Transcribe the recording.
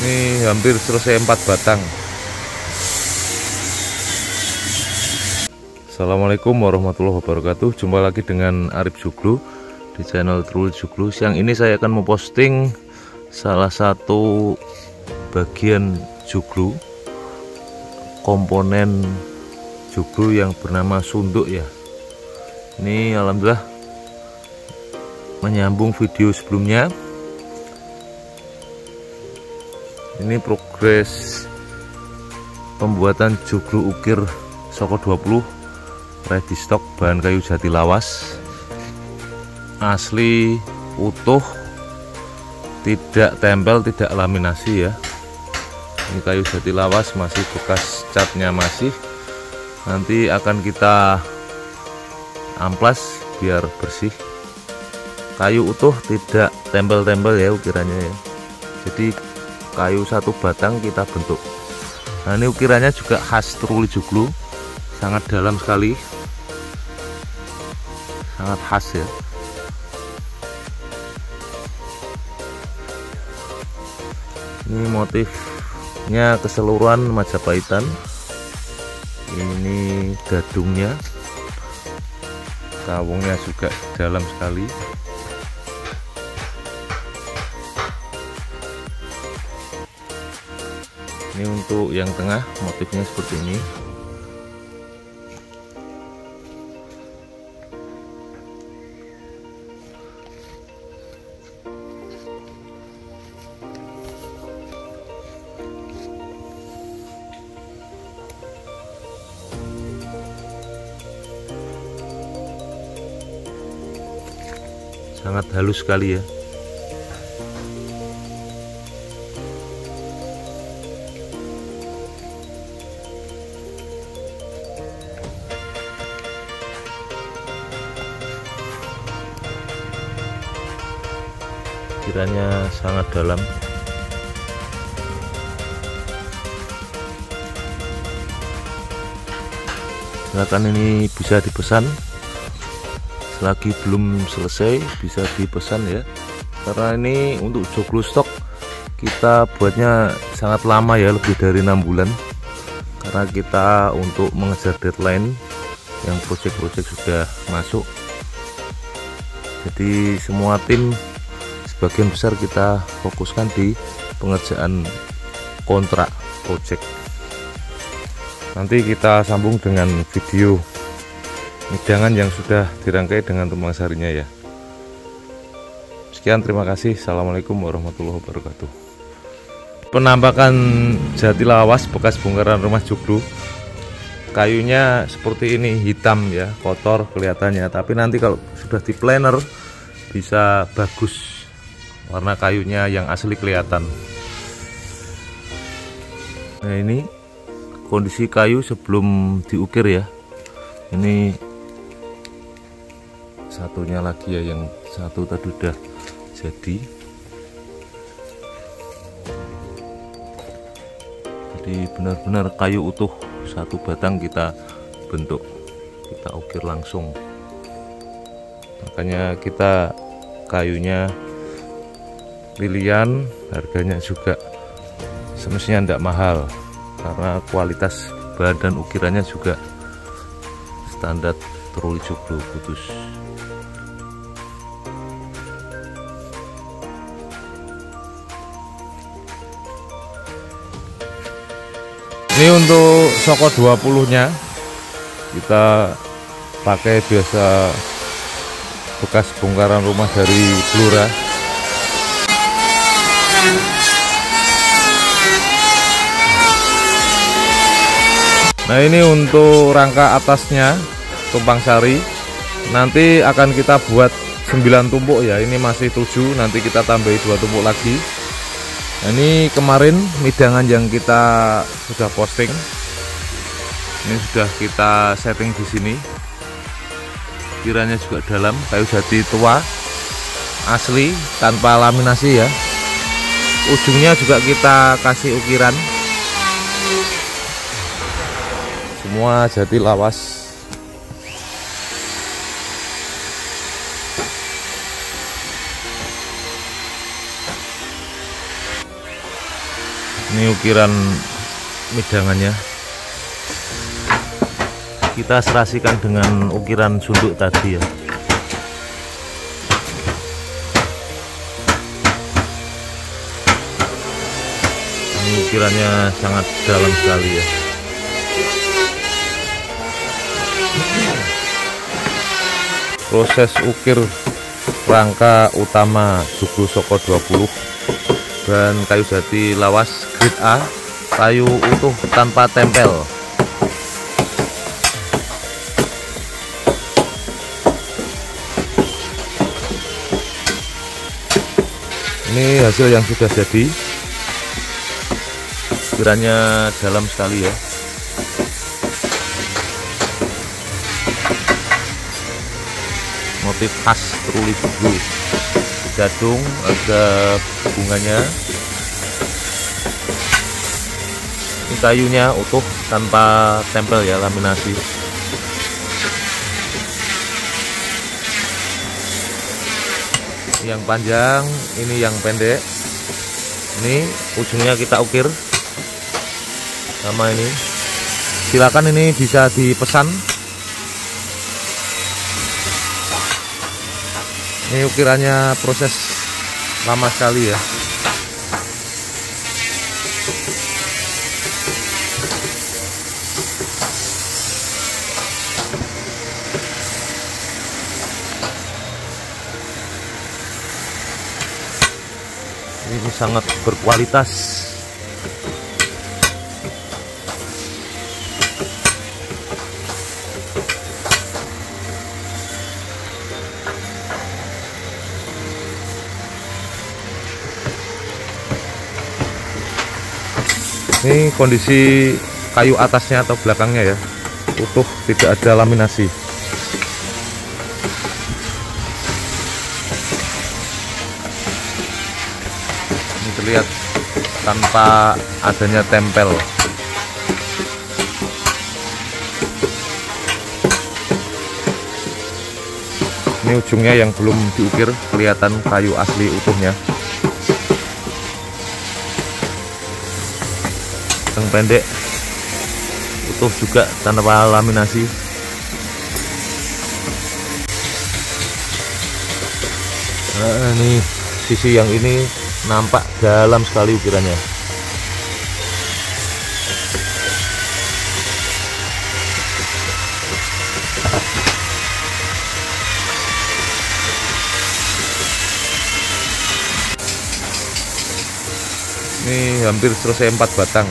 ini hampir selesai empat batang. Assalamualaikum warahmatullahi wabarakatuh. Jumpa lagi dengan Arif Juglu Di channel Trul Juglu Siang ini saya akan memposting Salah satu bagian juglu Komponen juglu yang bernama sunduk ya. Ini Alhamdulillah Menyambung video sebelumnya ini progres pembuatan joglo ukir Soko 20 ready stock bahan kayu jati lawas. Asli utuh tidak tempel tidak laminasi ya. Ini kayu jati lawas masih bekas catnya masih. Nanti akan kita amplas biar bersih. Kayu utuh tidak tempel-tempel ya ukirannya ya. Jadi kayu satu batang kita bentuk. Nah ini ukirannya juga khas truli juglu sangat dalam sekali. Sangat khas ya. Ini motifnya keseluruhan Majapahitan ini gadungnya. Kawungnya juga dalam sekali ini untuk yang tengah motifnya seperti ini. Sangat halus sekali ya kiranya sangat dalam. Silakan ini bisa dipesan. Selagi belum selesai bisa dipesan ya. Karena ini untuk joglo stok kita buatnya sangat lama ya lebih dari enam bulan. Karena kita untuk mengejar deadline yang project-project sudah masuk. Jadi semua tim sebagian besar kita fokuskan di pengerjaan kontrak project. Nanti kita sambung dengan video hidangan yang sudah dirangkai dengan tumpang sarinya ya. Sekian terima kasih. Assalamualaikum warahmatullahi wabarakatuh. Penampakan jati lawas bekas bongkaran rumah joglo. Kayunya seperti ini hitam ya kotor kelihatannya. Tapi nanti kalau sudah di planner bisa bagus warna kayunya yang asli kelihatan. Nah ini kondisi kayu sebelum diukir ya. Ini satunya lagi ya yang satu tadi udah jadi. Jadi benar-benar kayu utuh. Satu batang kita bentuk kita ukir langsung. Makanya kita kayunya lilian harganya juga semestinya tidak mahal karena kualitas bahan dan ukirannya juga standar troli joglo putus. Ini untuk soko 20 nya kita pakai biasa bekas bongkaran rumah dari Blura Nah ini untuk rangka atasnya tumpang sari. Nanti akan kita buat 9 tumpuk ya. Ini masih 7 nanti kita tambahi dua tumpuk lagi. Nah, ini kemarin midangan yang kita sudah posting ini sudah kita setting di sini. Kiranya juga dalam kayu jati tua asli tanpa laminasi ya. Ujungnya juga kita kasih ukiran semua jati lawas. Ini ukiran midangannya. Kita serasikan dengan ukiran sunduk tadi ya. Ini ukirannya sangat dalam sekali ya proses ukir rangka utama Jugo Soko 20 dan kayu jati lawas grade A kayu utuh tanpa tempel. Ini hasil yang sudah jadi. Kiranya dalam sekali ya motif khas truli bugu. Jadung ada bunganya. Ini kayunya utuh tanpa tempel ya laminasi. Yang panjang ini yang pendek. Ini ujungnya kita ukir sama ini. Silakan ini bisa dipesan ini ukirannya proses lama sekali ya. Ini sangat berkualitas ini kondisi kayu atasnya atau belakangnya ya. Utuh tidak ada laminasi. Ini terlihat tanpa adanya tempel. Ini ujungnya yang belum diukir kelihatan kayu asli utuhnya yang pendek. Utuh juga tanpa laminasi. Nah, ini sisi yang ini nampak dalam sekali ukirannya. Ini hampir selesai empat batang